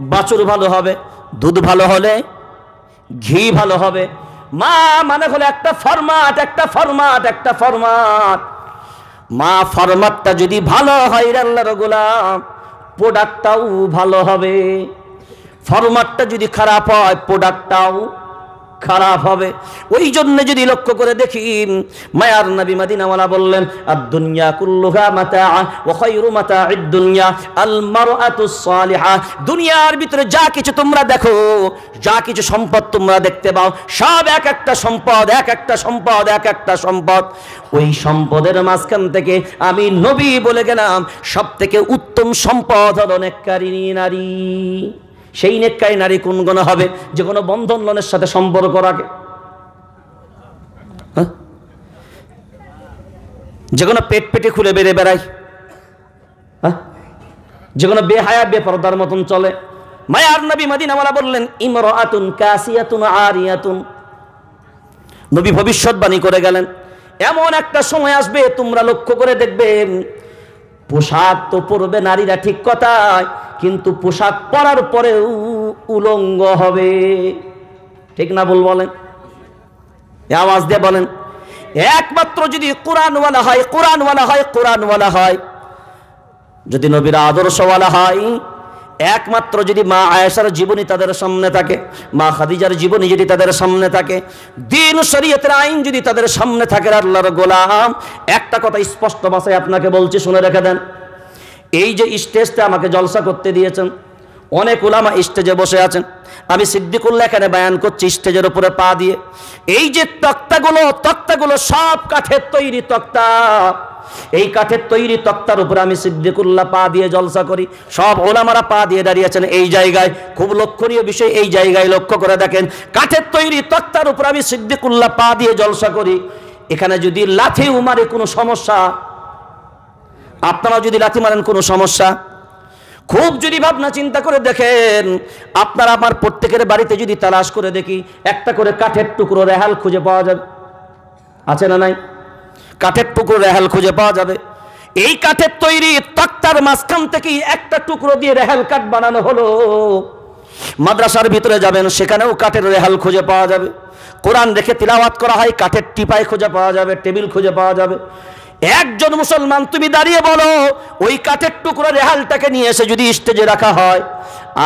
বাছুর ভালো হবে, দুধ ভালো হলে ঘি ভালো হবে। মা মানে হলো একটা ফরমাট একটা ফরমাট একটা ফরমাট। মা, ফরমাটটা যদি ভালো হয় রান্নার গোলাম প্রোডাক্টটাও ভালো হবে। ফরমাটটা যদি খারাপ হয় প্রোডাক্টটাও খারাপ হবে। ওই জন্য যদি লক্ষ্য করে দেখি, মায়ার নবী মাদিনাওয়ালা বললেন আর দুনিয়া কুল্লুহা মাতা ওয়া খায়রু মাতা'id দুনিয়া আল সালিহা দুনিয়ার ভিতরে যা কিছু তোমরা দেখো, যা কিছু সম্পদ তোমরা দেখতে পাও, সব এক একটা সম্পদ, এক একটা সম্পদ, এক একটা সম্পদ। ওই সম্পদের মাঝখান থেকে আমি নবী বলে গেলাম সব থেকে উত্তম সম্পদ হলো নেককারিনী নারী। সেই নেককারী নারী কোন গুণ হবে? যে কোনো বন্ধন লোনের সাথে সম্পর্ক রাখে। হ্যাঁ? যে কোনো পেট পেটে খুলে বেড়ে বেড়ায়। হ্যাঁ? যে কোনো বেহায়া, বেপরদার মতন চলে। মায়ার নবী মাদিনাওয়ালা বললেন ইমর আতুন কাসিয়াতুন আরিয়াতুন। নবী ভবিষ্যৎবাণী করে গেলেন, এমন একটা সময় আসবে, তোমরা লক্ষ্য করে দেখবেন পোশাক তো পরবে নারীরা ঠিক কথায়, কিন্তু পোশাক পরার পরেও উলঙ্গ হবে। ঠিক না বল বলেন? আওয়াজ দিয়ে বলেন, একমাত্র যদি কোরআনওয়ালা হয় কোরআনওয়ালা হয় কোরআনওয়ালা হয়। যদি নবীর আদর্শওয়ালা হয় একমাত্র যদি মা আয়েশার জীবনী তাদের সামনে থাকে, মা খাদিজার জীবনী যদি তাদের সামনে থাকে, দিন শরীয়তের আইন যদি তাদের সামনে থাকে আল্লাহর গোলাম, একটা কথা স্পষ্ট ভাষায় আপনাকে বলছি, শুনে রেখে দেন। এই যে স্টেজটা আমাকে জলসা করতে দিয়েছেন অনেক ওলামা স্টেজে বসে আছেন। আমি সিদ্দিকুল্লাহ এখানে বায়ান করছি স্টেজের উপরে পা দিয়ে। এই যে তক্তাগুলো তক্তাগুলো সব কাঠের তৈরি তক্তা। এই কাঠের তৈরি তক্তার উপরে আমি সিদ্দিকুল্লাহ পা দিয়ে জলসা করি। সব ওলামারা পা দিয়ে দাঁড়িয়েছেন এই জায়গায়। খুব লক্ষণীয় বিষয়, এই জায়গায় লক্ষ্য করে দেখেন, কাঠের তৈরি তক্তার উপরে আমি সিদ্দিকুল্লাহ পা দিয়ে জলসা করি। এখানে যদি লাথি উমারে কোনো সমস্যা আপনারা যদি লাথি মারেন কোনো সমস্যা খুব যদি ভাবনা চিন্তা করে দেখেন, আপনার আমার প্রত্যেকের বাড়িতে যদি তালাশ করে দেখি, একটা করে কাঠের টুকরো রেহাল খুঁজে পাওয়া যাবে। আছে না নাই? কাঠের টুকরো রেহাল খুঁজে পাওয়া যাবে। এই কাঠের তৈরি তক্তার মাঝখান থেকেই একটা টুকরো দিয়ে রেহাল কাঠ বানানো হলো। মাদ্রাসার ভিতরে যাবেন, সেখানেও কাঠের রেহাল খুঁজে পাওয়া যাবে। কোরআন রেখে তিলাওয়াত করা হয়, কাঠের টিপায় খুঁজে পাওয়া যাবে, টেবিল খুঁজে পাওয়া যাবে। একজন মুসলমান তুমি দাঁড়িয়ে বলো ওই কাঠের টুকরো রেহালটাকে নিয়ে এসে যদি স্টেজে রাখা হয়।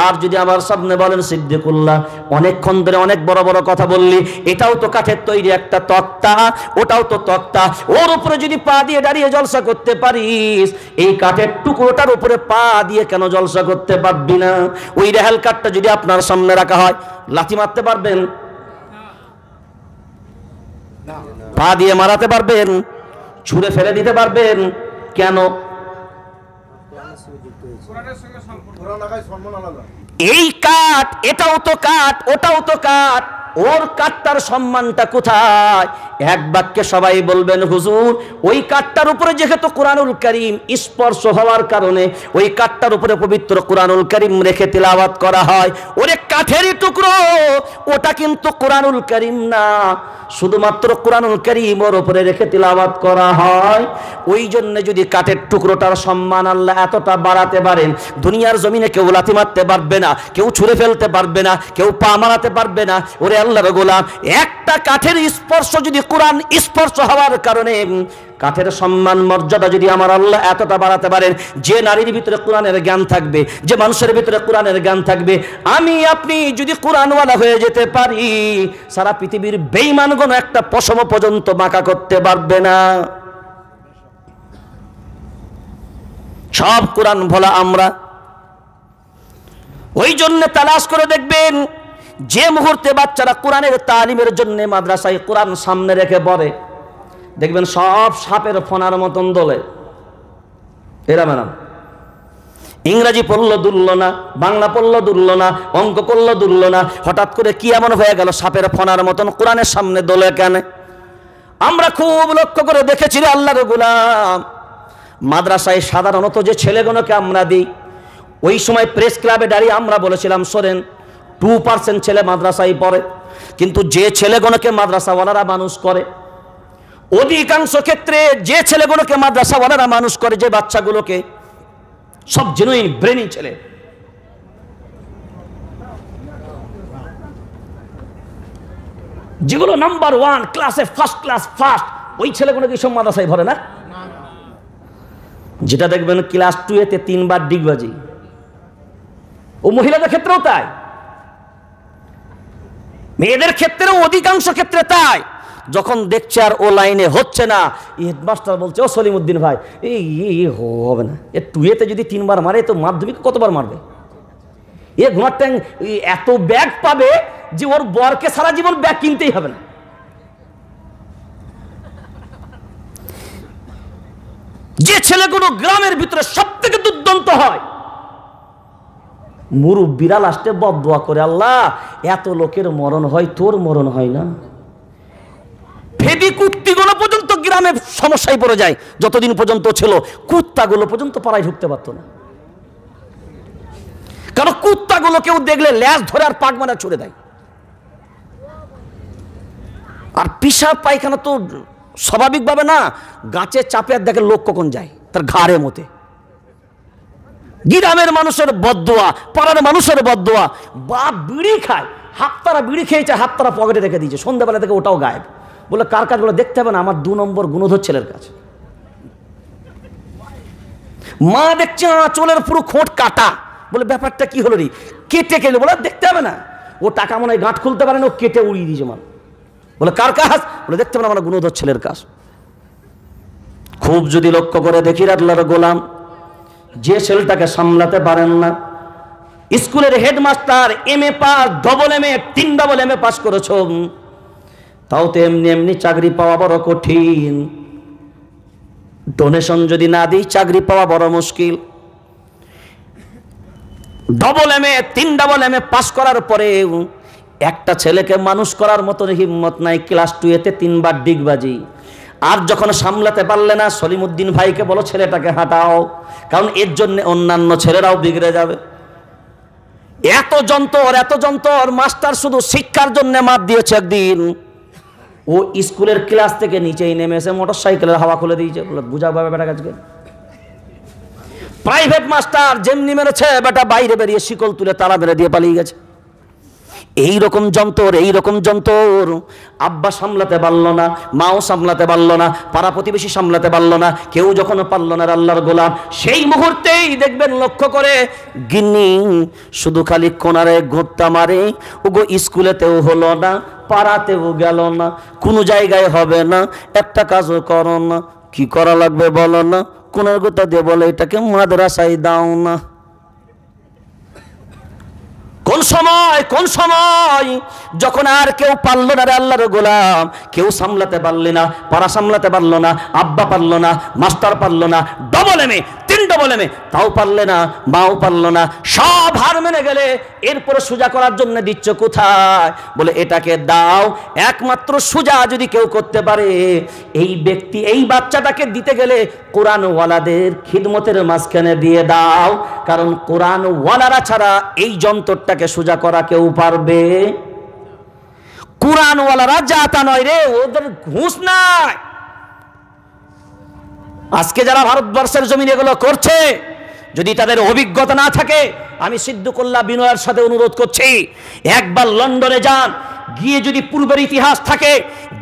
আর যদি আমার সামনে বলেন সিদ্দিকুল্লাহ অনেকক্ষণ ধরে অনেক বড় বড় কথা বললি এটাও তো কাঠের তৈরি একটা তক্তা ওটাও তো তক্তা। ওর উপরে যদি পা দিয়ে দাঁড়িয়ে জলসা করতে পারিস এই কাঠের টুকরোটার উপরে পা দিয়ে কেন জলসা করতে পারবি না? ওই রেহাল কাঠটা যদি আপনার সামনে রাখা হয় লাথি মারতে পারবেন? পা দিয়ে মারাতে পারবেন? ছুঁড়ে ফেলে দিতে পারবেন। কেন? এই কাঠ, এটাও তো কাঠ, ওটাও তো কাঠ। ওর কাঠটার সম্মানটা কোথায়? এক বাক্যে সবাই বলবেন, হুজুর, ওই কাঠটার উপরে যেহেতু কোরআনুল করিম স্পর্শ হওয়ার কারণে ওই কাঠটার উপরে পবিত্র কোরআনুল করিম রেখে তিলাওয়াত করা হয়, ওরে কাঠেরই টুকরো, ওটা কিন্তু কোরআনুল করিম না। শুধুমাত্র কোরআনুল করিম ওর উপরে রেখে তিলাওয়াত করা হয়। ওই জন্য যদি কাঠের টুকরোটার সম্মান আল্লাহ এতটা বাড়াতে পারেন, দুনিয়ার জমিনে কেউ লাথি মারতে পারবে না, কেউ ছুঁড়ে ফেলতে পারবে না, কেউ পা মারাতে পারবে না, ওরে আল্লাহর গোলাম, একটা কাঠের স্পর্শ যদি কোরআন স্পর্শ হওয়ার কারণে কাঠের সম্মান, মর্যাদা যদি আমার আল্লাহ এতটা বাড়াতে পারেন, যে নারীর ভিতরে কোরআনের জ্ঞান থাকবে, যে মানুষের ভিতরে কোরআনের জ্ঞান থাকবে, আমি, আপনি যদি কোরআনওয়ালা হয়ে যেতে পারি, সারা পৃথিবীর বেইমানগণ একটা পশম পর্যন্ত বাঁকা করতে পারবে না। সব কোরআন ভোলা আমরা। ওই জন্য তালাশ করে দেখবেন যে মুহূর্তে বাচ্চারা কোরআনের তালিমের জন্য মাদ্রাসায় কোরআন সামনে রেখে পড়ে দেখবেন সব সাপের ফোনার মতন দোলে। এরা ম্যাডাম ইংরাজি পড়ল দুললো না, বাংলা পড়ল দুললো না, অঙ্ক করল দুললো না, হঠাৎ করে কি এমন হয়ে গেল সাপের ফোনার মতন কোরআনের সামনে দোলে কেন? আমরা খুব লক্ষ্য করে দেখেছি রে আল্লাহর গুলাম। মাদ্রাসায় সাধারণত যে ছেলেগুলোকে আমরা দিই, ওই সময় প্রেস ক্লাবে দাঁড়িয়ে আমরা বলেছিলাম সোরেন টু পার্সেন্ট ছেলে মাদ্রাসায় পড়ে, কিন্তু যে ছেলেগুলোকে মাদ্রাসাওয়ালারা মানুষ করে, অধিকাংশ ক্ষেত্রে যে ছেলেগুলোকে মাদ্রাসাওয়ালারা মানুষ করে, যে বাচ্চাগুলোকে, সব জেনুইন ব্রেনি ছেলে। যেগুলো নাম্বার ওয়ান ক্লাসে ফার্স্ট ক্লাস ফার্স্ট ওই ছেলেগুলো কি সব মাদ্রাসায় ভরে না? যেটা দেখবেন ক্লাস টু এতে তিনবার ডিগবাজি। ও মহিলাদের ক্ষেত্রেও তাই। মেয়েদের ক্ষেত্রেও অধিকাংশ ক্ষেত্রে তাই। যখন দেখছে আর ও লাইনে হচ্ছে না, হেডমাস্টার বলছে, ও সলিমুদ্দিন ভাই, এই হবে না। এ টুয়েতে যদি তিনবার মারে, তো মাধ্যমিক কতবার মারবে? এ ঘোড়ার ট্যাং এত ব্যাগ পাবে যে ওর বরকে সারা জীবন ব্যাগ কিনতেই হবে না। যে ছেলেগুলো গ্রামের ভিতরে সব থেকে দুর্দান্ত হয় মুরব্বীরা লাস্টে বদোয়া করে, আল্লাহ, এত লোকের মরণ হয়, তোর মরণ হয় না? ফেদি কুত্তিগুলো পর্যন্ত গ্রামে সমস্যায় পড়ে যায়, যতদিন পর্যন্ত ছিল, কুত্তাগুলো পর্যন্ত পাড়ায় ঢুকতে পারতো না। কারণ কুত্তাগুলো কেউ দেখলে ল্যাস ধরে আর পাক মারা ছুড়ে দেয়। আর পিসাব পায়খানা তো স্বাভাবিকভাবে না গাছে চাপে আর দেখে লোক কখন যায়, তার ঘাড়ে মতে। গ্রামের মানুষের বদোয়া পাড়ার মানুষের বদোয়া বাপ বিড়ি খায় হাততারা বিড়ি খেয়েছে হাততারা পকেটে রেখে দিয়েছে। সন্ধ্যাবেলা থেকে ওটাও গায়েব। বলে, কার কাজগুলো দেখতে হবে না, আমার দু নম্বর গুণধর ছেলের কাছে মা দেখছে চোলের পুরো খোঁট কাটা। বলে, ব্যাপারটা কি হলো রে? কেটে কেটে বলে দেখতে হবে না। ও টাকা মনে হয় গাঁট খুলতে পারে না ও কেটে উড়িয়ে দিয়েছে মাল। বলে, কার কাজ? বলে, দেখতে হবে না, আমার গুণধর ছেলের কাজ। খুব যদি লক্ষ্য করে দেখি আল্লাহর গোলাম যে ছেলেটাকে সামলাতে পারেন না। স্কুলের headmaster M A pass double M A তিন ডবল এম এ পাস করেছ তাও তো এমনি এমনি চাকরি পাওয়া বড় কঠিন। ডোনেশন যদি না দিই, চাকরি পাওয়া বড় মুশকিল। ডবল এম এ তিন ডবল এম এ পাস করার পরে একটা ছেলেকে মানুষ করার মতো হিম্মত নাই ক্লাস টু এতে তিনবার ডিগবাজি। আর যখন সামলাতে পারলে না, সলিমুদ্দিন ভাইকে বলো, ছেলেটাকে হাঁটাও, কারণ এর জন্য অন্যান্য ছেলেরাও বিগড়ে যাবে। এত যন্ত্র এত যন্ত্র মাস্টার শুধু শিক্ষার জন্য মাপ দিয়েছে একদিন। ও স্কুলের ক্লাস থেকে নিচেই নেমে এসে মোটর সাইকেলের হাওয়া খুলে দিয়েছে। বলে বুঝাবে বেটা কাজকে প্রাইভেট মাস্টার যেমনি মেরেছে, বেটা বাইরে বেরিয়ে শিকল তুলে তালা মেরে দিয়ে পালিয়ে গেছে। এই রকম যন্তর এই রকম যন্তর। আব্বা সামলাতে পারল না, মাও সামলাতে পারল না, পাড়া প্রতিবেশী সামলাতে পারল না, কেউ যখন পারল না আল্লাহর গোলাম, সেই মুহূর্তেই দেখবেন লক্ষ্য করে, গিন্নি, শুধু খালি কোনারে ঘুরতা মারে, ওগো স্কুলেতেও হলো না, পাড়াতেও গেল না, কোনো জায়গায় হবে না, একটা কাজও করো না, কি করা লাগবে বলো না, কোনার গোতা দিয়ে বলে, এটাকে মাদ্রাসায় দাও না। কোন সময় কোন সময়? যখন আর কেউ পারল না রে আল্লাহর গোলাম, কেউ সামলাতে পারলে না পাড়া সামলাতে পারল না, আব্বা পারল না, মাস্টার পারল না ডবল এমে তিন ডবল এমে তাও পারলে না, মাও পারল না, সব হার মেনে গেলে এরপরে সোজা করার জন্য দিচ্ছ কোথায়? বলে, এটাকে দাও, একমাত্র সোজা যদি কেউ করতে পারে, এই ব্যক্তি, এই বাচ্চাটাকে দিতে গেলে কোরআনওয়ালাদের খিদমতের মাঝখানে দিয়ে দাও, কারণ কোরআনওয়ালারা ছাড়া এই যন্ত্রটাকে সোজা করা কেউ পারবে? কোরআনওয়ালারা যা তা নয় রে, ওদের ঘুষ নাই। আজকে যারা ভারতবর্ষের জমিন এগুলো করছে, যদি তাদের অভিজ্ঞতা না থাকে, আমি সিদ্ধুকল্লা বিনয়ের সাথে অনুরোধ করছি, একবার লন্ডনে যান, গিয়ে যদি পূর্বের ইতিহাস থাকে,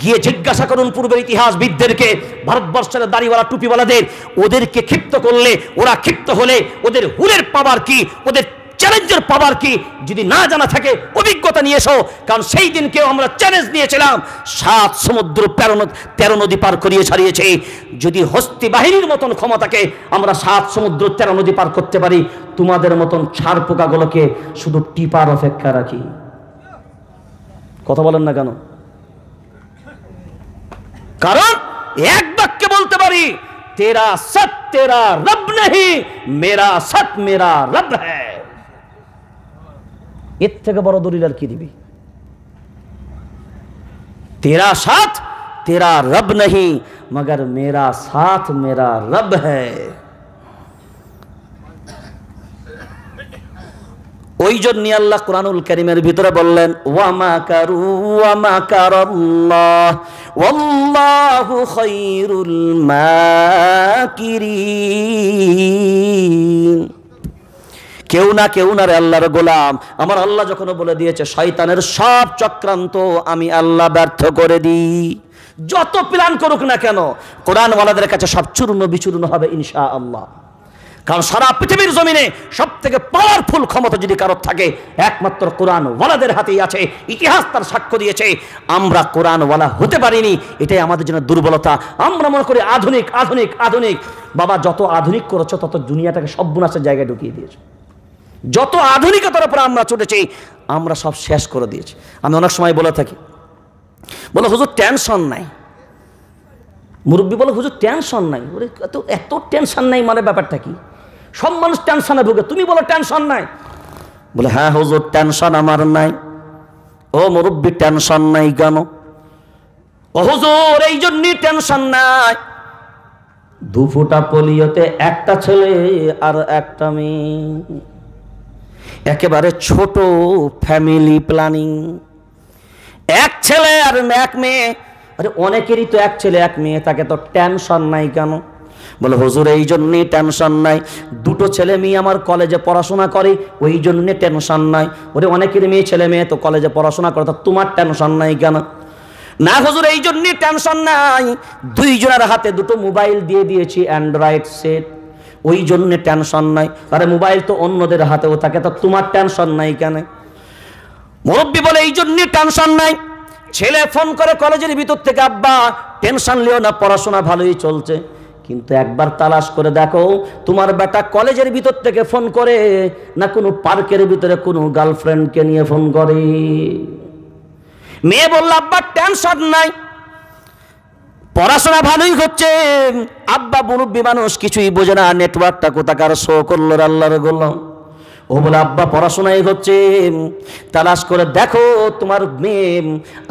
গিয়ে জিজ্ঞাসা করুন পূর্বের ইতিহাসবিদদেরকে, ভারতবর্ষের দাড়িওয়ালা, টুপিওয়ালাদের, ওদেরকে ক্ষিপ্ত করলে, ওরা ক্ষিপ্ত হলে, ওদের হুলের পাবার কি, ওদের চ্যালেঞ্জের পাওয়ার কি? যদি না জানা থাকে, অভিজ্ঞতা নিয়ে এসো। কারণ সেই দিনকেও আমরা চ্যালেঞ্জ নিয়েছিলাম। সাত সমুদ্র তেরো তেরো নদী পার করিয়ে ছাড়িয়েছে। যদি হস্তি বাহিনীর মতন ক্ষমতাকে আমরা সাত সমুদ্র, তেরো নদী পার করতে পারি, তোমাদের মতন ছাড় পোকাগুলোকে শুধু টিপার অপেক্ষা রাখি। কথা বলেন না কেন? কারণ এক বাক্যে বলতে পারি, তেরা সত তেরা রব নেই মেরা সত মেরা রব হ্যায়। এর থেকে বড় দলিল আর কি দিবি? তেরা সাথ তেরা রব নেই মগর মেরা সাথ মেরা রব হ্যাঁ ওই জন্য আল্লাহ কোরআনুল করিমের ভিতরে বললেন ওয়ামা কারু ওয়ামা কারল্লাহ, ওয়াল্লাহু খায়রুল মাকিরিন। কেউ না কেউ না রে আল্লাহর গোলাম। আমার আল্লাহ যখন বলে দিয়েছে, শয়তানের সব চক্রান্ত আমি আল্লাহ ব্যর্থ করে দিই। যত প্ল্যান করুক না কেন, কোরআনওয়ালাদের কাছে সব চূর্ণ বিচূর্ণ হবে ইনশা আল্লাহ কারণ সারা পৃথিবীর জমিনে সব থেকে পাওয়ারফুল ক্ষমতা যদি কারোর থাকে, একমাত্র কোরআন ওয়ালাদের হাতেই আছে। ইতিহাস তার সাক্ষ্য দিয়েছে। আমরা কোরআন ওয়ালা হতে পারিনি, এটাই আমাদের জন্য দুর্বলতা। আমরা মনে করি আধুনিক আধুনিক আধুনিক। বাবা, যত আধুনিক করেছ, তত দুনিয়াটাকে সর্বনাশের জায়গায় ঢুকিয়ে দিয়েছ। যত আধুনিকতার উপরে আমরা চটেছি আমরা সব শেষ করে দিয়েছি। আমি অনেক সময় বলে থাকি, বলো, হুজুর টেনশন নাই। মুরব্বী বলে, হুজুর টেনশন নাই। এত এত টেনশন নাই মানে ব্যাপারটা কি? সব মানুষ টেনশনে ভুগে, তুমি বলো টেনশন নাই? বলে হ্যাঁ হুজুর টেনশন আমার নাই। ও মুরব্বী টেনশন নাই কেন? ও হুজুর, এই জন্যই টেনশন নাই। দু ফুটা পোলিওতে একটা ছেলে আর একটা মেয়ে। একেবারে ছোট ফ্যামিলি প্ল্যানিং এক ছেলে আর এক মেয়ে। আরে অনেকেরই তো এক ছেলে, এক মেয়ে, তাকে তো টেনশন নাই কেন? বলে, হুজুর, এই জন্যই টেনশন নাই। দুটো ছেলে মেয়ে আমার কলেজে পড়াশোনা করে, ওই জন্যে টেনশন নাই। ওরে, অনেকের মেয়ে, ছেলে মেয়ে তো কলেজে পড়াশোনা করে, তা তোমার টেনশন নাই কেন? না হুজুর, এই জন্যই টেনশন নাই। দুইজনের হাতে দুটো মোবাইল দিয়ে দিয়েছি অ্যান্ড্রয়েড সেট ওই জন্যে টেনশন নাই। আরে মোবাইল তো অন্যদের হাতেও থাকে, তো তোমার টেনশন নাই কেন? মুরব্বী বলে, এই জন্যে টেনশন নাই। ছেলে ফোন করে কলেজের ভিতর থেকে, আব্বা টেনশন লিও না, পড়াশোনা ভালোই চলছে। কিন্তু একবার তালাশ করে দেখো, তোমার বেটা কলেজের ভিতর থেকে ফোন করে, না কোনো পার্কের ভিতরে কোনো গার্লফ্রেন্ডকে নিয়ে ফোন করে। মেয়ে বলল, আব্বা টেনশন নাই। পড়াশোনা ভালোই হচ্ছে। আব্বা মুরব্বী মানুষ কিছুই বোঝে না নেটওয়ার্কটা কোথাকার শো করল আল্লাহর গোলাম ও বলে, আব্বা, পড়াশোনাই হচ্ছে। তালাশ করে দেখো তোমার মেয়ে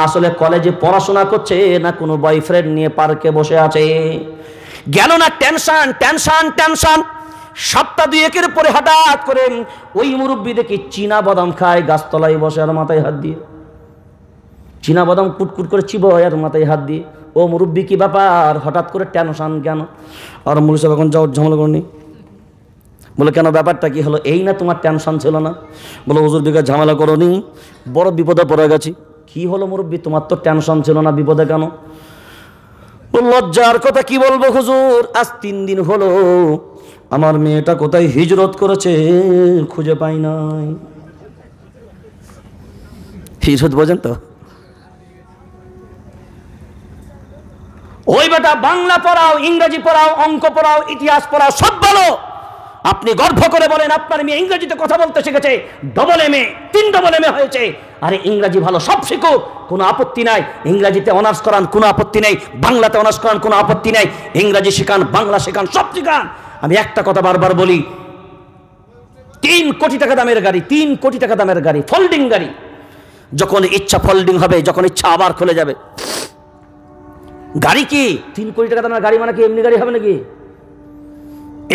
আসলে কলেজে পড়াশোনা করছে না কোনো বয়ফ্রেন্ড নিয়ে পার্কে বসে আছে। গেল না টেনশন টেনশন টেনশন সপ্তাহ দুয়েকের পরে হঠাৎ করে ওই মুরব্বী দেখি চীনা বাদাম খায়, গাছতলায় বসে আর মাথায় হাত দিয়ে। চীনা বাদাম কুটকুট করে চিব আর মাথায় হাত দিয়ে। ও মুরব্বী কি ব্যাপার? হঠাৎ করে টেনশন কেন? আর মুরুষ এখন যাও ঝামেলা করনি। বলে, কেন ব্যাপারটা কি হলো? এই না তোমার টেনশন ছিল না? বলে, হুজুর বিঘা ঝামেলা করনি। বড় বিপদে পড়ে গেছি। কি হলো মুরব্বী? তোমার তো টেনশন ছিল না বিপদে কেন? লজ্জার কথা কি বলব হুজুর? আজ তিন দিন হলো আমার মেয়েটা কোথায় হিজরত করেছে খুঁজে পাই নাই। হিজরত বোঝেন তো? ওই বেটা বাংলা পড়াও, ইংরেজি পড়াও, অঙ্ক পড়াও, ইতিহাস পড়াও, সব বলো। আপনি গর্ব করে বলেন, আপনার মেয়ে ইংরেজিতে কথা বলতে শিখেছে। ডবল এম এ তিন ডবল এম এ হয়েছে। আরে ইংরাজি ভালো, সব শিখুক, কোনো আপত্তি নাই। ইংরাজিতে অনার্স করান, কোনো আপত্তি নেই। বাংলাতে অনার্স করান, কোনো আপত্তি নেই। ইংরাজি শেখান, বাংলা শেখান, সব শেখান। আমি একটা কথা বারবার বলি, তিন কোটি টাকা দামের গাড়ি, তিন কোটি টাকা দামের গাড়ি ফোল্ডিং গাড়ি। যখন ইচ্ছা ফোল্ডিং হবে, যখন ইচ্ছা আবার খুলে যাবে। গাড়ি কি? তিন কোটি টাকা দামের গাড়ি মানে কি এমনি গাড়ি হবে নাকি?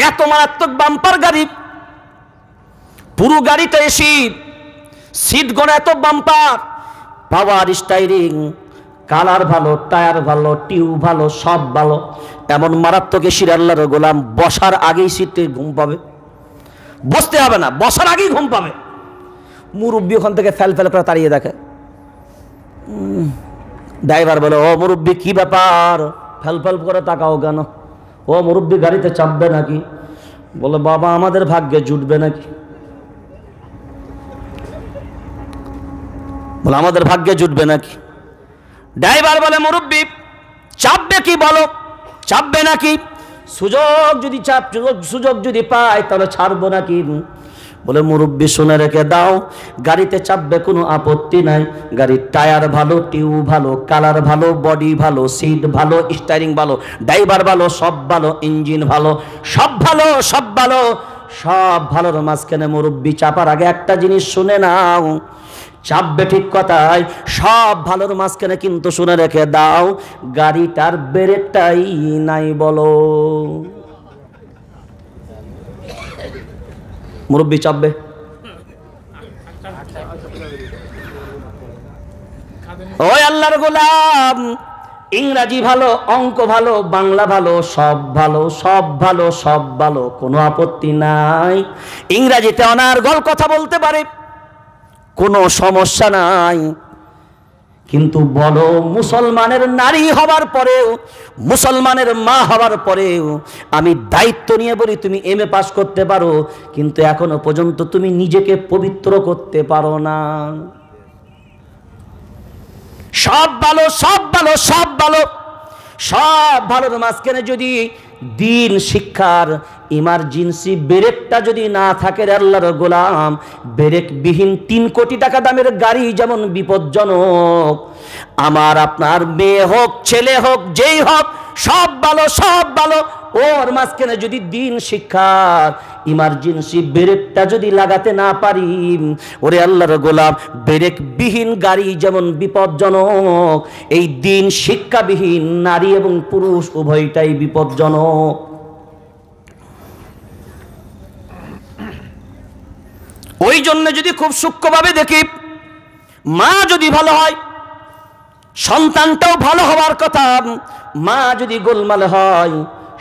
এত মারাত্মক বাম্পার গাড়ি। পুরো গাড়িটা এসি সিট গড়া এত বাম্পার পাওয়ার স্টাইরিং কালার ভালো টায়ার ভালো টিউব ভালো, সব ভালো। এমন মারাত্মক এসির আল্লাহর গোলাম বসার আগেই সিটে ঘুম পাবে। বসতে হবে না, বসার আগেই ঘুম পাবে। মুরব্বী ওখান থেকে ফেল ফেল করে তাড়িয়ে দেখে। ড্রাইভার বলে, ও মুরব্বী, কি ব্যাপার? ফেল ফেল করে তাকাও কেন? ও মুরব্বী, গাড়িতে চাপবে নাকি? বলে, বাবা, আমাদের ভাগ্যে জুটবে নাকি? বলে, আমাদের ভাগ্যে জুটবে নাকি? ড্রাইভার বলে, মুরব্বী, চাপবে কি বলো? চাপবে নাকি? সুযোগ যদি চাপ, সুযোগ সুযোগ যদি পায়, তাহলে ছাড়বো নাকি? বলে, মুরব্বী, শুনে রেখে দাও, গাড়িতে চাপবে কোনো আপত্তি নাই। গাড়ির টায়ার ভালো, টিউব ভালো, কালার ভালো, বডি ভালো, সিট ভালো, স্টারিং ভালো, ড্রাইভার ভালো, সব ভালো, ইঞ্জিন ভালো, সব ভালো সব ভালো, সব ভালোর মাঝখানে মুরব্বী চাপার আগে একটা জিনিস শুনে নাও। চাপবে ঠিক কথাই, সব ভালোর মাঝখানে কিন্তু শুনে রেখে দাও, গাড়িটার ব্রেকটাই নাই বলো। মুরব্বী চাপবে। ওই আল্লাহর গোলাম, ইংরাজি ভালো, অঙ্ক ভালো, বাংলা ভালো, সব ভালো সব ভালো সব ভালো, কোনো আপত্তি নাই। ইংরাজিতে অনার্গল কথা বলতে পারে, কোনো সমস্যা নাই। কিন্তু বলো মুসলমানের নারী হবার পরেও, মুসলমানের মা হবার পরেও আমি দায়িত্ব নিয়ে বলি, তুমি এম এ পাশ করতে পারো, কিন্তু এখনও পর্যন্ত তুমি নিজেকে পবিত্র করতে পারো না। সব ভালো সব ভালো সব ভালো। সব ভালোর মাঝখানে যদি দিন, শিক্ষার ইমার্জেন্সি ব্রেকটা যদি না থাকে আল্লাহর গোলাম, ব্রেকবিহীন তিন কোটি টাকা দামের গাড়ি যেমন বিপজ্জনক। আমার আপনার মেয়ে হোক, ছেলে হোক, যেই হোক, সব ভালো সব ভালো। ওর মাঝখানে যদি দিন শিক্ষার ইমার্জেন্সি ব্রেকটা যদি লাগাতে না পারি, ওরে আল্লাহর গোলাপ ব্রেকবিহীন গাড়ি যেমন বিপজ্জনক। এই দিন শিক্ষাবিহীন নারী এবং পুরুষ, উভয়টাই বিপজ্জনক। ওই জন্য যদি খুব সূক্ষ্মভাবে দেখি, মা যদি ভালো হয়, সন্তানটাও ভালো হওয়ার কথা, মা যদি গোলমাল হয়,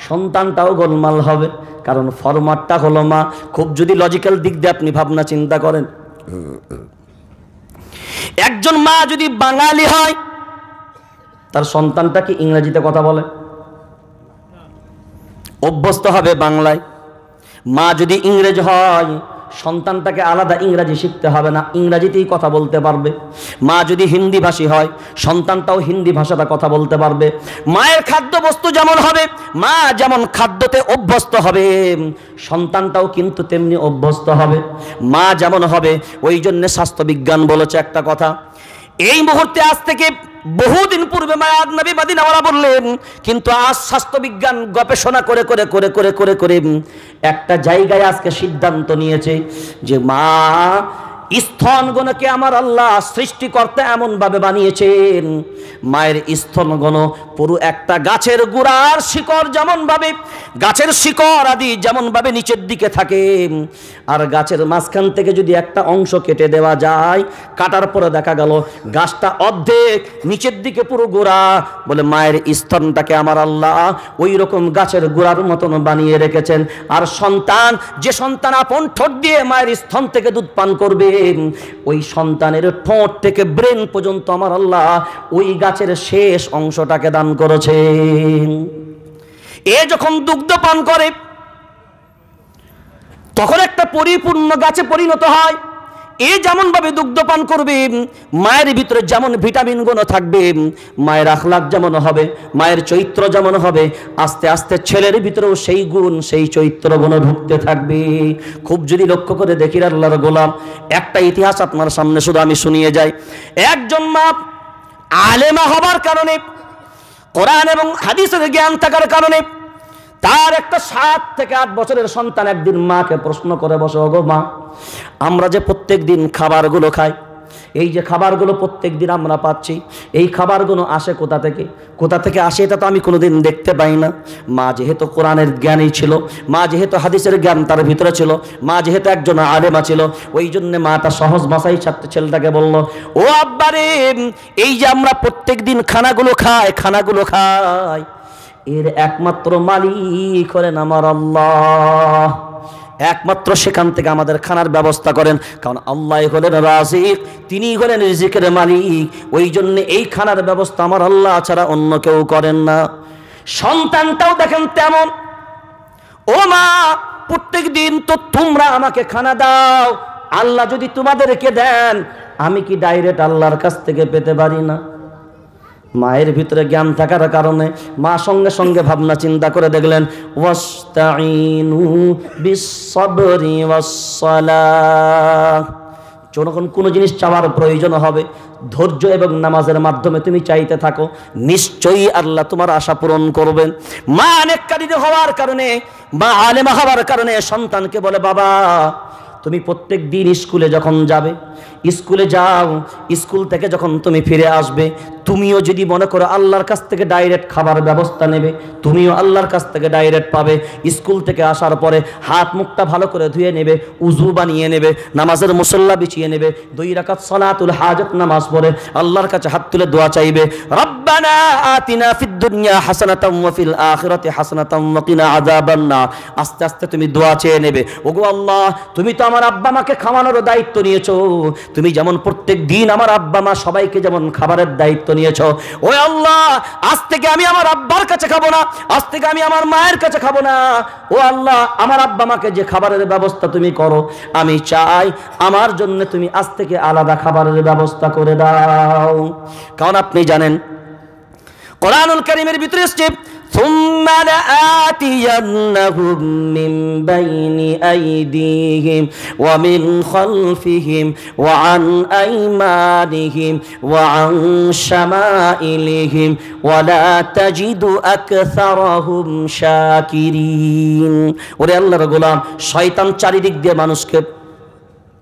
সন্তানটাও গোলমাল হবে। কারণ ফরমাটটা হলো মা। খুব যদি লজিক্যাল দিক দিয়ে আপনি ভাবনা চিন্তা করেন। একজন মা যদি বাঙালি হয়, তার সন্তানটা কি ইংরেজিতে কথা বলে? অভ্যস্ত হবে বাংলায়। মা যদি ইংরেজ হয় সন্তানটাকে আলাদা ইংরাজি শিখতে হবে না, ইংরাজিতেই কথা বলতে পারবে। মা যদি হিন্দি ভাষী হয়, সন্তানটাও হিন্দি ভাষাটা কথা বলতে পারবে। মায়ের খাদ্য বস্তু যেমন হবে, মা যেমন খাদ্যতে অভ্যস্ত হবে, সন্তানটাও কিন্তু তেমনি অভ্যস্ত হবে। মা যেমন হবে, ওই জন্য স্বাস্থ্যবিজ্ঞান বলেছে একটা কথা। এই মুহূর্তে আজ থেকে বহুদিন পূর্বে মায়াদ নবী মাদিনাওয়ালা বললেন, কিন্তু আজ স্বাস্থ্যবিজ্ঞান গবেষণা করে করে করে করে করে করে, একটা জায়গায় আজকে সিদ্ধান্ত নিয়েছে যে মা স্তনগণকে আমার আল্লাহ সৃষ্টিকর্তা এমনভাবে বানিয়েছেন। মায়ের স্তনগণ পুরো একটা গাছের গোড়ার শিকড় যেমনভাবে, গাছের শিকড় আদি যেমনভাবে নিচের দিকে থাকে। আর গাছের মাঝখান থেকে যদি একটা অংশ কেটে দেওয়া যায়, কাটার পরে দেখা গেল গাছটা অর্ধেক নিচের দিকে পুরো গোড়া। বলে মায়ের স্তনটাকে আমার আল্লাহ ওই রকম গাছের গোড়ার মতন বানিয়ে রেখেছেন। আর সন্তান, যে সন্তান আপন ঠোঁট দিয়ে মায়ের স্তন থেকে দুধ পান করবে ওই সন্তানের ঠোঁট থেকে ব্রেন পর্যন্ত আমার আল্লাহ ওই গাছের শেষ অংশটাকে দান করেছেন। এ যখন দুগ্ধ পান করে, তখন একটা পরিপূর্ণ গাছে পরিণত হয়। এ যেমন ভাবে দুগ্ধ পান করবে, মায়ের ভিতরে যেমন ভিটামিন গুণ থাকবে, মায়ের আখলাক যেমন হবে, মায়ের চৈত্র যেমন হবে, আস্তে আস্তে ছেলের ভিতরেও সেই গুণ, সেই চৈত্র গুণ ঢুকতে থাকবে। খুব যদি লক্ষ্য করে দেখি আল্লাহর গোলাম, একটা ইতিহাস আপনার সামনে শুধু আমি শুনিয়ে যাই। একজন মা আলেমা হবার কারণে, কোরআন এবং হাদিসের জ্ঞান থাকার কারণে তার একটা সাত থেকে আট বছরের সন্তান একদিন মাকে প্রশ্ন করে, বসে গো মা, আমরা যে প্রত্যেক দিন খাবারগুলো খাই, এই যে খাবারগুলো প্রত্যেক দিন আমরা পাচ্ছি, এই খাবারগুলো আসে কোথা থেকে? কোথা থেকে আসে এটা তো আমি কোনোদিন দেখতে পাই না। মা যেহেতু কোরআনের জ্ঞানই ছিল, মা যেহেতু হাদিসের জ্ঞান তার ভিতরে ছিল, মা যেহেতু একজন আলেমা ছিল, ওই জন্য মাটা সহজ ভাষাই ছাত্র ছেলেটাকে বলল, ও আব্বারে, এই যে আমরা প্রত্যেক দিন খানাগুলো খাই খানাগুলো খাই। এর একমাত্র মালিক হলেন আমার আল্লাহ। একমাত্র সেখান থেকে আমাদের খানার ব্যবস্থা করেন, কারণ আল্লাহ হলেন রাজিক তিনি হলেন রিজিকের মালিক। ওই জন্য এই খানার ব্যবস্থা আমার আল্লাহ ছাড়া অন্য কেউ করেন না। সন্তানটাও দেখেন তেমন। ও মা প্রত্যেক দিন তো তোমরা আমাকে খানা দাও। আল্লাহ যদি তোমাদেরকে দেন, আমি কি ডাইরেক্ট আল্লাহর কাছ থেকে পেতে পারি না? মায়ের ভিতরে জ্ঞান থাকার কারণে মা সঙ্গে সঙ্গে ভাবনা চিন্তা করে দেখলেন যখন কোনো জিনিস চাওয়ার প্রয়োজন হবে, ধৈর্য এবং নামাজের মাধ্যমে তুমি চাইতে থাকো, নিশ্চয়ই আল্লাহ তোমার আশা পূরণ করবেন। মা অনেক কারিতে হওয়ার কারণে, মা আলেমা হওয়ার কারণে সন্তানকে বলে, বাবা, তুমি প্রত্যেক দিন স্কুলে যখন যাবে স্কুলে যাও, স্কুল থেকে যখন তুমি ফিরে আসবে, তুমিও যদি মনে করো আল্লাহর কাছ থেকে ডাইরেক্ট খাবার ব্যবস্থা নেবে, তুমিও আল্লাহর কাছ থেকে ডাইরেক্ট পাবে। স্কুল থেকে আসার পরে হাত মুখটা ভালো করে ধুয়ে নেবে, উজু বানিয়ে নেবে, নামাজের মুসল্লা বিছিয়ে নেবে, দুই রাকাত সলাতুল হাজত নামাজ পড়ে আল্লাহর কাছে হাত তুলে দোয়া চাইবে রব্বি রব্বানা আতিনা ফিদ দুনিয়া হাসানাতাম ওয়া ফিল আখিরাতি হাসানাতাম ওয়া কিনা আযাবান আস্তে আস্তে তুমি দোয়া চেয়ে নেবে, ওগো আল্লাহ, তুমি তো আমার আব্বা মাকে খাওয়ানোর দায়িত্ব নিয়েছো। তুমি যেমন প্রত্যেক দিন আমার আব্বা, মা সবাইকে যেমন খাবারের দায়িত্ব নিয়েছ, ও আল্লাহ, আজ থেকে আমি আমার আব্বার কাছে খাব না, আজ থেকে আমি আমার মায়ের কাছে খাব না। ও আল্লাহ, আমার আব্বা মাকে যে খাবারের ব্যবস্থা তুমি করো, আমি চাই আমার জন্য তুমি আজ থেকে আলাদা খাবারের ব্যবস্থা করে দাও। কারণ আপনি জানেন, কোরআনুল কারীমের ভিতরে এসছে ثم لآتينهم من بين أيديهم ومن خلفهم وعن أيمانهم وعن شمائلهم ولا تجد أكثرهم شاكرين ওরে আল্লাহর গোলাম শয়তান চারিদিক দিয়ে মানুষকে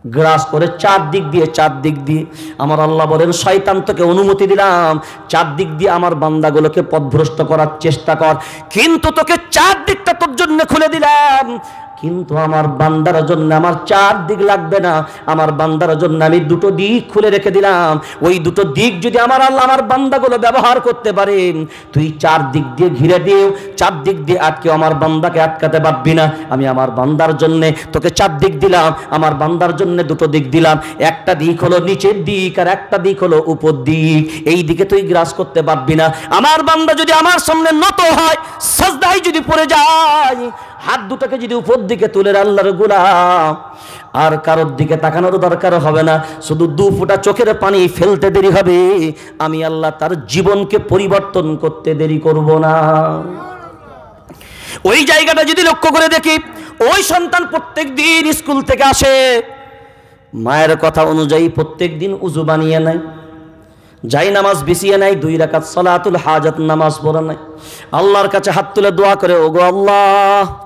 গ্রাস করে চারদিক দিয়ে চারদিক দিয়ে। আমার আল্লাহ বলেন, শয়তান, তোকে অনুমতি দিলাম। চারদিক দিয়ে আমার বান্দাগুলোকে পথভ্রষ্ট করার চেষ্টা কর। কিন্তু তোকে চারদিকটা তোর জন্য খুলে দিলাম। কিন্তু আমার বান্দার জন্য আমার চার দিক লাগবে না। আমার বান্দার জন্য আমি দুটো দিক খুলে রেখে দিলাম। ওই দুটো দিক যদি আমার আল্লাহ আমার বান্দাগুলো ব্যবহার করতে পারে, তুই চার দিক দিয়ে ঘিরে দিও। চার দিক দিয়ে আটকে আমার বান্দাকে আটকাতে পারবি না। আমি আমার বান্দার জন্য তোকে চার দিক দিলাম। আমার বান্দার জন্য দুটো দিক দিলাম। একটা দিক হলো নিচের দিক আর একটা দিক হলো উপর দিক। এই দিকে তুই গ্রাস করতে পারবি না। আমার বান্দা যদি আমার সামনে নত হয় সাজদাই যদি পড়ে যায়, হাত দুটোকে যদি উপর দিকে তুলে আল্লাহর গোলাম। আর কারোর দিকে তাকানোর দরকার হবে না। শুধু দু ফোঁটা চোখের পানি ফেলতে দেরি হবে। আমি আল্লাহ তার জীবনকে পরিবর্তন করতে দেরি করব না। ওই জায়গাটা যদি লক্ষ্য করে দেখি, ওই সন্তান প্রত্যেক দিন স্কুল থেকে আসে। মায়ের কথা অনুযায়ী প্রত্যেক দিন উজু বানিয়ে নেয়। যাই নামাজ বিছিয়ে নেয়, দুই রাকাত সলাতুল হাজাত নামাজ পড়ে নেয়। আল্লাহর কাছে হাত তুলে দোয়া করে, ওগো আল্লাহ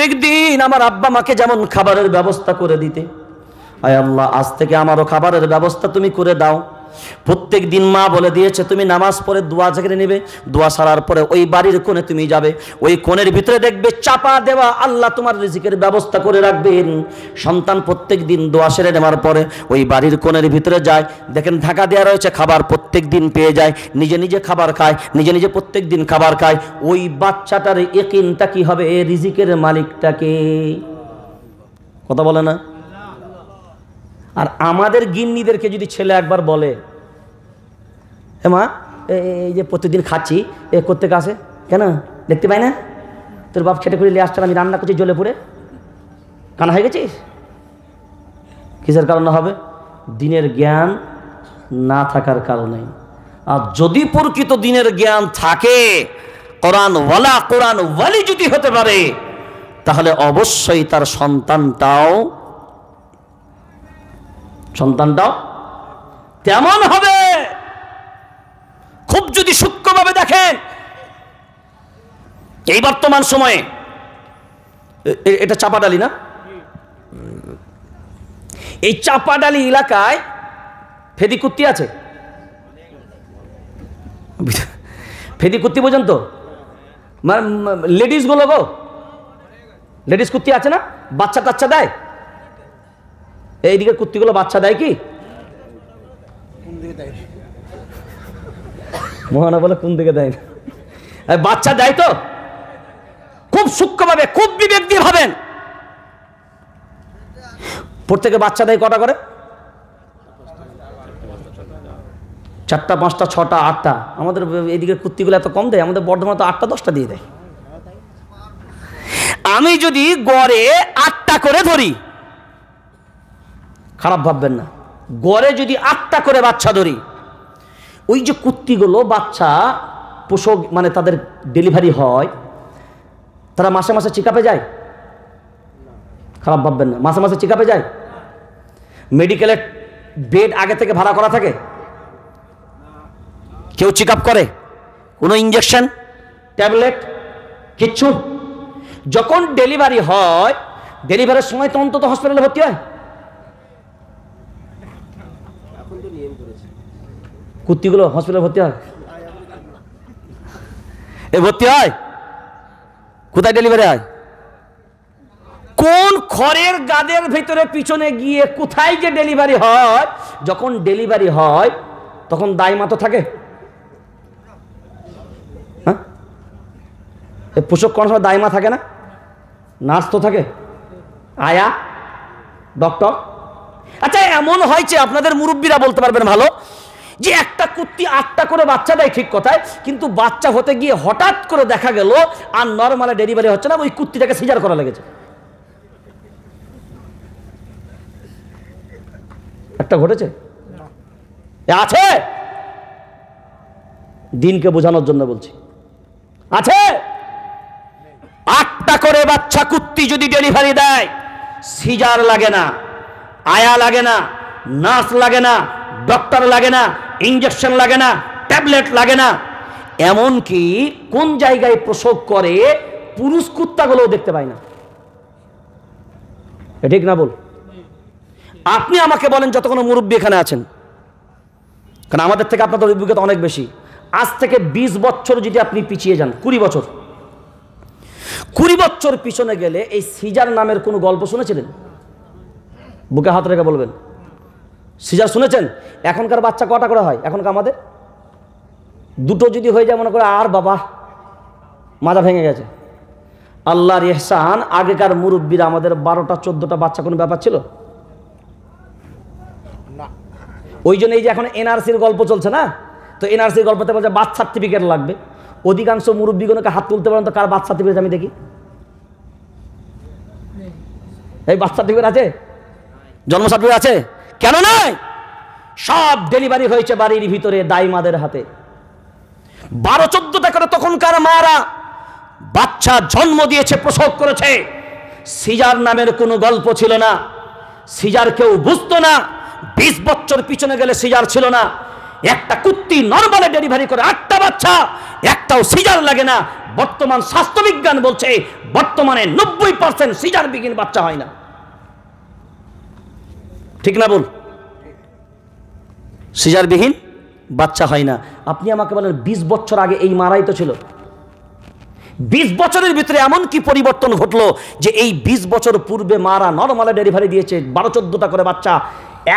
প্রত্যেক দিন আমার আব্বা মাকে যেমন খাবারের ব্যবস্থা করে দিতে। আয় আল্লাহ, আজ থেকে আমারও খাবারের ব্যবস্থা তুমি করে দাও। প্রত্যেক দিন মা বলে দিয়েছে, তুমি নামাজ পড়ে দোয়া জেগে নেবে। দোয়া সারার পরে ওই বাড়ির কোণে তুমি যাবে। ওই কোণের ভিতরে দেখবে চাপা দেওয়া আল্লাহ তোমার রিজিকের ব্যবস্থা করে রাখবেন। সন্তান প্রত্যেক দিন দোয়া সেরে নেওয়ার পরে ওই বাড়ির কোণের ভিতরে যায়। দেখেন ঢাকা দেওয়া রয়েছে, খাবার প্রত্যেক দিন পেয়ে যায়। নিজে নিজে খাবার খায়, নিজে নিজে প্রত্যেক দিন খাবার খায়। ওই বাচ্চাটার একিনটা কি হবে? এ রিজিকের মালিকটাকে। কথা বলে না? আর আমাদের গিন্নিদেরকে যদি ছেলে একবার বলে মা এই যে প্রতিদিন খাচ্ছি, এ করতে আসে? কেন? দেখতে পাই না। তোর বাপ খেটে নিয়ে আসছে আমি রান্না করছি জ্বলে পুড়ে। কানা হয়ে গেছিস? কিসের কারণে হবে? দিনের জ্ঞান না থাকার কারণে। আর যদি প্রকৃত দিনের জ্ঞান থাকে, কোরআন ওয়ালা, কোরআন ওয়ালি যদি হতে পারে, তাহলে অবশ্যই তার সন্তানটাও সন্তানটাও তেমন হবে। খুব যদি সূক্ষ্মভাবে দেখেন, এই বর্তমান সময়ে এটা চাপাডালি না? এই চাপাডালি এলাকায় ফেদিকুত্তি আছে? ফেদিকুত্তি পর্যন্ত লেডিসগুলো গো, লেডিস কুত্তি আছে না? বাচ্চা টাচ্চা দেয়? এইদিকে কুত্তিগুলো বাচ্চা দেয় কি? মহানা বলে কোন দিকে দেয় না? বাচ্চা দেয় তো? খুব সূক্ষ্মভাবে, খুব বিবেক দিয়ে ভাবেন। প্রত্যেকে বাচ্চা দেয় কটা করে? চারটা, পাঁচটা, ছটা, আটটা। আমাদের এইদিকে কুত্তিগুলো এত কম দেয়, আমাদের বর্ধমান তো আটটা, দশটা দিয়ে দেয়। আমি যদি গড়ে আটটা করে ধরি খারাপ ভাববেন না। গড়ে যদি আটটা করে বাচ্চা ধরি, ওই যে কুত্তিগুলো বাচ্চা পোষক মানে তাদের ডেলিভারি হয়, তারা মাসে মাসে চেকআপে যায়? খারাপ ভাববেন না। মাসে মাসে চেকআপে যায়? মেডিকেলের বেড আগে থেকে ভাড়া করা থাকে? কেউ চেক করে? কোনো ইঞ্জেকশন ট্যাবলেট কিচ্ছু? যখন ডেলিভারি হয় ডেলিভারির সময় তো অন্তত হসপিটালে ভর্তি হয়। কুত্তিগুলো হসপিটালে ভর্তি হয়। এ ভর্তি হয়? কোথায় ডেলিভারি হয়? কোন খড়ের গাদের ভিতরে পিছনে গিয়ে কোথায় যে ডেলিভারি হয় যখন ডেলিভারি হয় তখন দায় মাতো থাকে। হ্যাঁ? পোষক কোনো সময় দায়মা থাকে না? নার্স তো থাকে। আয়া ডক্টর আচ্ছা এমন হয়েছে আপনাদের মুরব্বীরা বলতে পারবেন ভালো। যে একটা কুত্তি আটটা করে বাচ্চা দেয় ঠিক কথায়, কিন্তু বাচ্চা হতে গিয়ে হঠাৎ করে দেখা গেল, আর নর্মালে ডেলিভারি হচ্ছে না, ওই কুত্তিটাকে সিজার করা লেগেছে। একটা ঘটেছে? আছে? দিনকে বোঝানোর জন্য বলছি। আছে? আটটা করে বাচ্চা কুত্তি যদি ডেলিভারি দেয় সিজার লাগে না, আয়া লাগে না, নার্স লাগে না ডক্টর লাগে না ইঞ্জেকশন লাগে না ট্যাবলেট লাগে না। এমনকি কোন জায়গায় প্রসব করে, পুরুষ কুত্তাগুলোও দেখতে পায় না। ঠিক না বল? আপনি আমাকে বলেন যতক্ষণ মুরব্বী এখানে আছেন। কারণ আমাদের থেকে আপনাদের অভিজ্ঞতা অনেক বেশি। আজ থেকে ২০ বছর যদি আপনি পিছিয়ে যান, কুড়ি বছর। কুড়ি বছর পিছনে গেলে এই সিজার নামের কোনো গল্প শুনেছিলেন? বুকে হাত রেখে বলবেন। সিজার শুনেছেন? এখনকার বাচ্চা কটা করে হয়? এখনকার আমাদের? দুটো যদি হয়ে যায় মনে করে আর বাবা মাজা ভেঙে গেছে। আল্লাহর ইহসান আগেকার মুরব্বীরা আমাদের বারোটা চোদ্দোটা বাচ্চা কোনো ব্যাপার ছিল? ওই জন্য এই যে এখন এনআরসির গল্প চলছে না? তো এনআরসির গল্পতে বলছে বার্থ সার্টিফিকেট লাগবে। অধিকাংশ মুরব্বীগণকে হাত তুলতে পারেন তো কার বার্থ সার্টিফিকেট আমি দেখি? এই বার্থ সার্টিফিকেট আছে? জন্ম সার্টিফিকেট আছে? কেন নয়? সব ডেলিভারি হয়েছে বাড়ির ভিতরে দাইমাদের হাতে। বারো চোদ্দটা করে তখনকার মারা বাচ্চা জন্ম দিয়েছে, প্রসব করেছে। সিজার নামের কোনো গল্প ছিল না। সিজার কেউ বুঝতো না। বিশ বছর পিছনে গেলে সিজার ছিল না। একটা কুত্তি নর্মালে ডেলিভারি করে আটটা বাচ্চা, একটাও সিজার লাগে না। বর্তমান স্বাস্থ্যবিজ্ঞান বলছে, বর্তমানে নব্বই পার্সেন্ট সিজার বিহীন বাচ্চা হয় না। ঠিক না বল? সিজারবিহীন বাচ্চা হয় না। আপনি আমাকে বলেন, বিশ বছর আগে এই মারাই তো ছিল। বিশ বছরের ভিতরে এমন কি পরিবর্তন ঘটলো যে এই বিশ বছর পূর্বে মারা নর্মালে ডেলিভারি দিয়েছে, বারো চোদ্দটা করে বাচ্চা,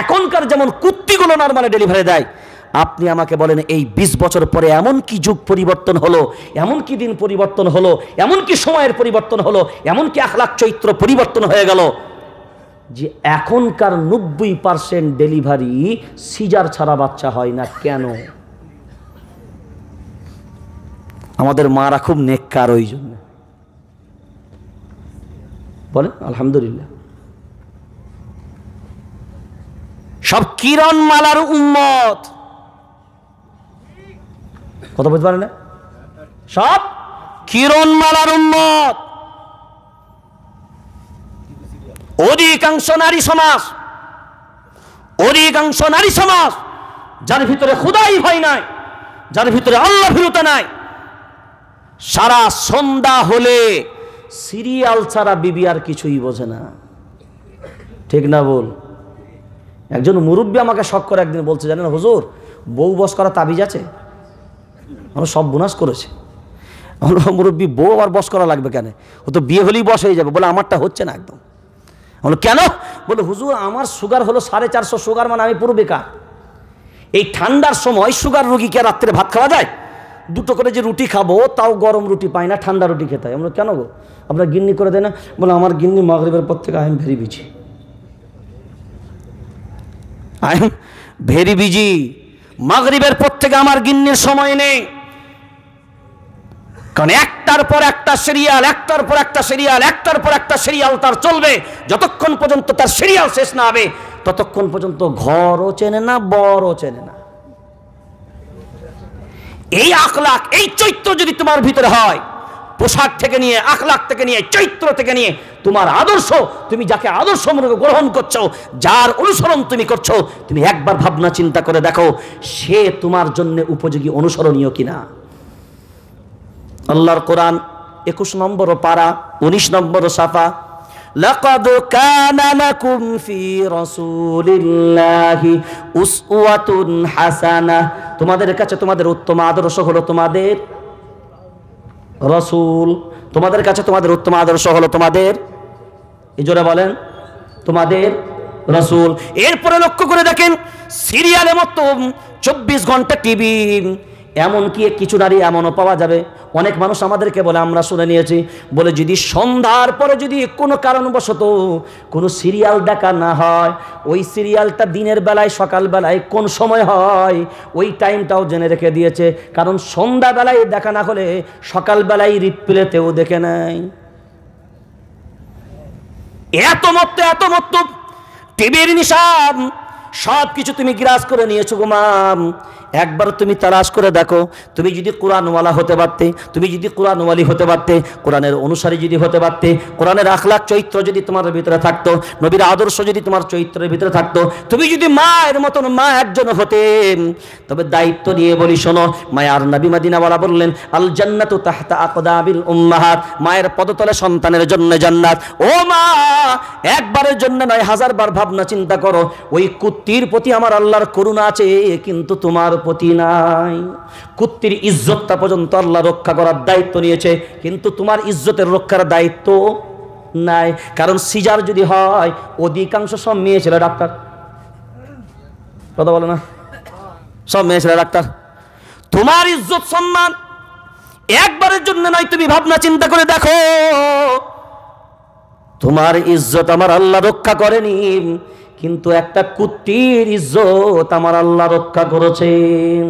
এখনকার যেমন কুত্তিগুলো নর্মালে ডেলিভারি দেয়। আপনি আমাকে বলেন, এই বিশ বছর পরে এমন কি যুগ পরিবর্তন হলো, এমন কি দিন পরিবর্তন হলো, এমন কি সময়ের পরিবর্তন হলো, এমন কি আখলাখ চৈত্র পরিবর্তন হয়ে গেল? যে এখনকার নব্বই পার্সেন্ট ডেলিভারি সিজার ছাড়া বাচ্চা হয় না কেন? আমাদের মারা খুব নেককার ওই জন্য। বলে আলহামদুলিল্লাহ। সব কিরণ মালার উম্মত। কথা বুঝতে পারে না? সব কিরণ মালার উম্মত। অধিকাংশ নারী সমাজ, অধিকাংশ নারী সমাজ, যার ভিতরে খুদাই ভয় নাই, যার ভিতরে আল্লাহ ভীরতা নাই, সারা সন্ধ্যা হলে সিরিয়াল ছাড়া বিবি আর কিছুই বোঝে না। ঠিক না বল? একজন মুরব্বী আমাকে শখ করে একদিন বলছে, জানেন হুজুর, বউ বস করা তাবিজ আছে? আমরা সব বুনাস করেছে। আমরা মুরব্বী বউ আবার বস করা লাগবে কেন? ও তো বিয়ে হলেই বস হয়ে যাবে, বলে আমারটা হচ্ছে না একদম। বলো, কেন? বলে, হুজুর, আমার সুগার হলো সাড়ে চারশো সুগার মানে আমি পুরো বেকার। এই ঠান্ডার সময় সুগার রুগীকে রাত্রে ভাত খাওয়া যায়? দুটো করে যে রুটি খাব, তাও গরম রুটি পাই না, ঠান্ডা রুটি খেতে হয়। কেন গো? আপনার গিন্নি করে দেয় না। বলে, আমার গিন্নি মাগরিবের পর থেকে I am very busy. I am very busy. মাগরিবের পর থেকে আমার গিন্নির সময় নেই। কারণ একটার পর একটা সিরিয়াল একটার পর একটা সিরিয়াল একটার পর একটা সিরিয়াল তার চলবে। যতক্ষণ পর্যন্ত তার সিরিয়াল শেষ না হবে, ততক্ষণ পর্যন্ত ঘরও চেনে না বড়ও চেনে না। এই আখলাখ, এই চৈত্র যদি তোমার ভিতরে হয়, পোশাক থেকে নিয়ে, আখলাখ থেকে নিয়ে, চৈত্র থেকে নিয়ে তোমার আদর্শ, তুমি যাকে আদর্শ গ্রহণ করছ, যার অনুসরণ তুমি করছ, তুমি একবার ভাবনা চিন্তা করে দেখো, সে তোমার জন্য উপযোগী, অনুসরণীয় কিনা। আল্লাহর কোরআন একুশ নম্বর পারা উনিশ নম্বর সাফা لقد كان لكم في رسول الله أسوة حسنة তোমাদের কাছে তোমাদের উত্তম আদর্শ হলো তোমাদের রসুল তোমাদের কাছে তোমাদের উত্তম আদর্শ হলো তোমাদের এই জোরে বলেন তোমাদের রসুল এরপরে লক্ষ্য করে দেখেন সিরিয়ালের মতো চব্বিশ ঘন্টা টিভি এমনকি কিছু নারী এমনও পাওয়া যাবে। অনেক মানুষ আমাদেরকে বলে, আমরা শুনে নিয়েছি। বলে, যদি সন্ধ্যার পরে যদি কোনো কারণবশত কোনো সিরিয়াল দেখা না হয়, ওই সিরিয়ালটা দিনের বেলায়, সকাল বেলায় কোন সময় হয়, ওই টাইমটাও জেনে রেখে দিয়েছে। কারণ সন্ধ্যাবেলায় দেখা না হলে সকালবেলায় রিপ্লেতেও দেখে নেয়। এত মত্ত এত মত্ত, টিভির নিশান সব কিছু তুমি গ্রাস করে নিয়েছো গোমাম একবার তুমি তালাশ করে দেখো, তুমি যদি কোরআনওয়ালা হতে পারতে, তুমি যদি কোরআনওয়ালি হতে পারতে, কোরআনের অনুসারী যদি হতে পারতে, কোরআনের আখলাখ চরিত্র যদি তোমার ভিতরে থাকতো, নবীর আদর্শ যদি তোমার চরিত্রের ভিতরে থাকতো, তুমি যদি মায়ের মতন মা একজন হতে, তবে দায়িত্ব নিয়ে বলি শোনো, মায়ার নবী মাদিনাওয়ালা বললেন আল জান্নাতু তাহতা আকদাবিল উম্মাহাত মায়ের পদতলে সন্তানের জন্য জান্নাত। ও মা, একবারের জন্য নয়, হাজারবার ভাবনা চিন্তা করো, ওই কুত্তির প্রতি আমার আল্লাহর করুণা আছে, কিন্তু তোমার প্রতি নাই। কুত্তির ইজ্জতটা পর্যন্ত আল্লাহ রক্ষা করার দায়িত্ব নিয়েছে, কিন্তু তোমার ইজ্জতের রক্ষার দায়িত্ব নাই। কারণ সিজার যদি হয়, অধিকাংশ সব মেয়ে ছেলে ডাক্তার। কথা বলো না? সব মেয়ে ছেলে ডাক্তার। তোমার ইজ্জত সম্মান একবারের জন্য নয়, তুমি ভাবনা চিন্তা করে দেখো। তোমার ইজ্জত আমার আল্লাহ রক্ষা করেনি। কিন্তু একটা কুত্তির ইজ্জত আমার আল্লাহ রক্ষা করেছেন।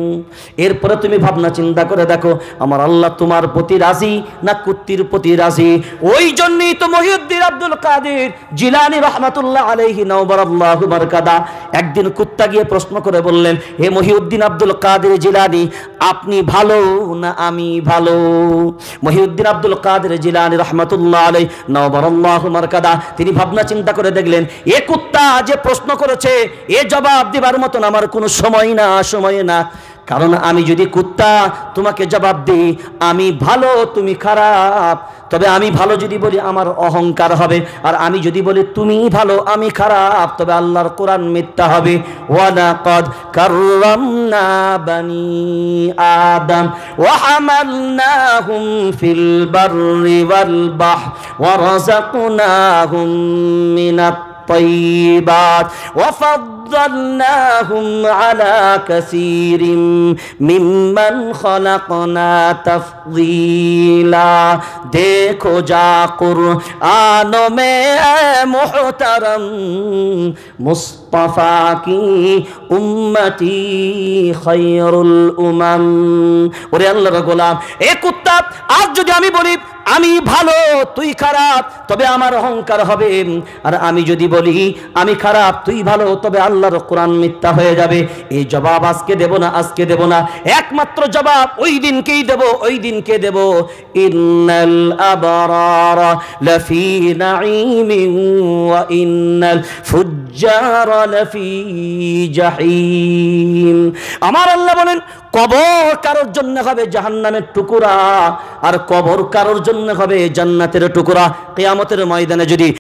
এরপরে তুমি ভাবনা চিন্তা করে দেখো, আমার আল্লাহ তোমার প্রতি রাজি না কুত্তির প্রতি রাজি? ওই জন্যই তো মহিউদ্দিন আব্দুল কাদের জিলানি রহমাতুল্লাহ আলাইহি নওবার আল্লাহ বারকাদা একদিন কুত্তা গিয়ে প্রশ্ন করে বললেন, হে মহিউদ্দিন আব্দুল কাদের জিলানি, আপনি ভালো না আমি ভালো? মহিউদ্দিন আব্দুল কাদের জিলানি রহমাতুল্লাহ আলাই নওবার আল্লাহ বারকাদা তিনি ভাবনা চিন্তা করে দেখলেন, এ কুত্তা যে প্রশ্ন করেছে, এ জবাব দেবার মতন আমার কোনো সময় না সময় না। কারণ আমি যদি কুত্তা, তোমাকে জবাব দিই, আমি ভালো, তুমি খারাপ। তবে আমি ভালো যদি বলি, আমার অহংকার হবে। আর আমি যদি বলি, তুমি ভালো, আমি খারাপ। তবে আল্লাহর কোরআন মিথ্যা হবে। ওয়ালাকাদ আদম, ওয়া الطيبات. وفضل فضلناهم على كثير ممن خلقنا تفضيلا دیکھو جا قرآن میں اے محترم مصطفیٰ کی امتی خیر الامم ওরে আল্লাহর গোলাম এ কুত্তা আজ যদি আমি বলি আমি ভালো তুই খারাপ তবে আমার অহংকার হবে আর আমি যদি বলি আমি খারাপ তুই ভালো তবে আল্লাহর কোরআন মিথ্যা হয়ে যাবে। এই জবাব আজকে দেব না, আজকে দেব না। একমাত্র জবাব ওই দিনকেই দেব, ওই দিনকে দেব। ইন্নাল আবরার লাফি নাঈমিন ওয়া ইন্নাল ফুজ্জার লাফি জাহিম। আমার আল্লাহ বলেন, কবর কারোর জন্য হবে জাহান্নামের টুকুরা, আর কবর কারোর জন্য হবে জান্নাতের টুকুরা। কেয়ামতের ময়দানে যদি